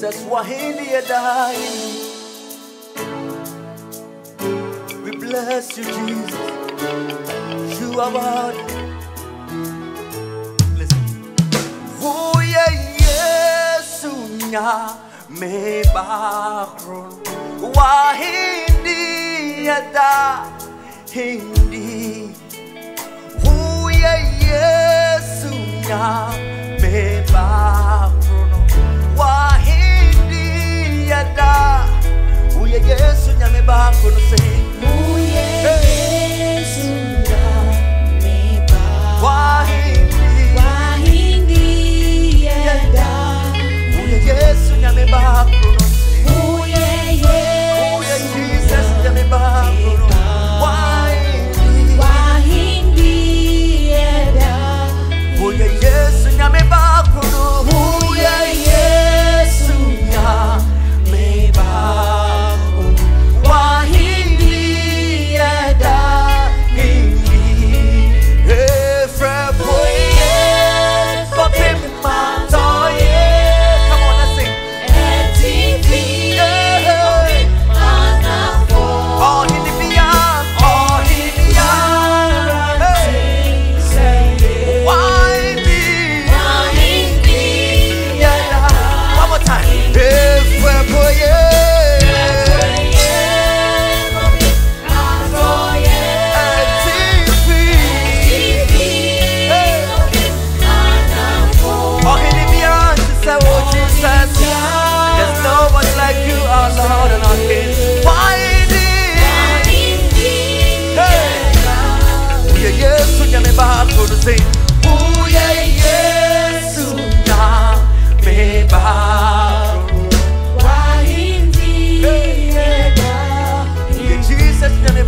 za Swahili yadai. We bless you, Jesus. You are God. Listen. Vuye Yesu nya mebakron wa hindi yada hindi. Vuye Yesu nya yesu nyame baako no sɛ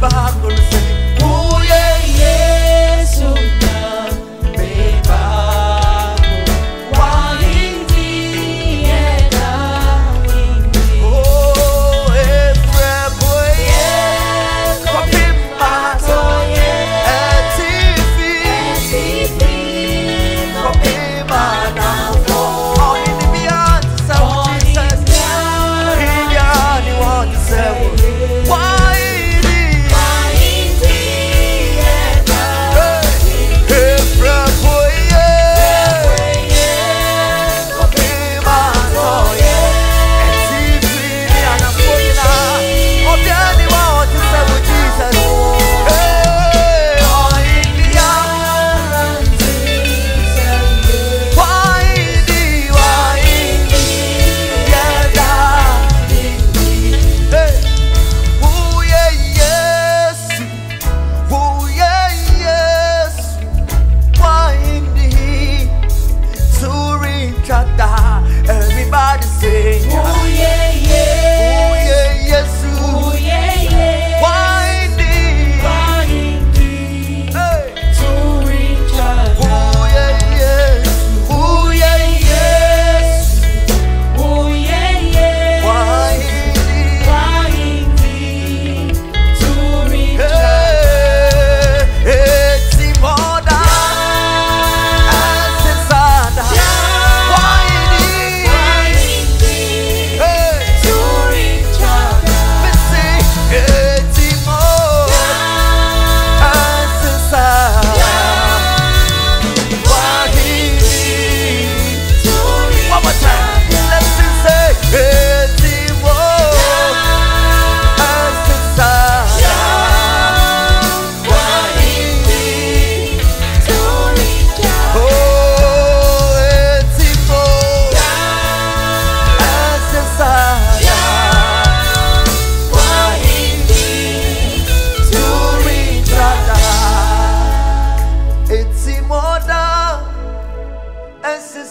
back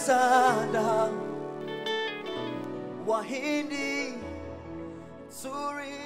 sana Wahindi nzuri.